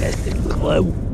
has a clue.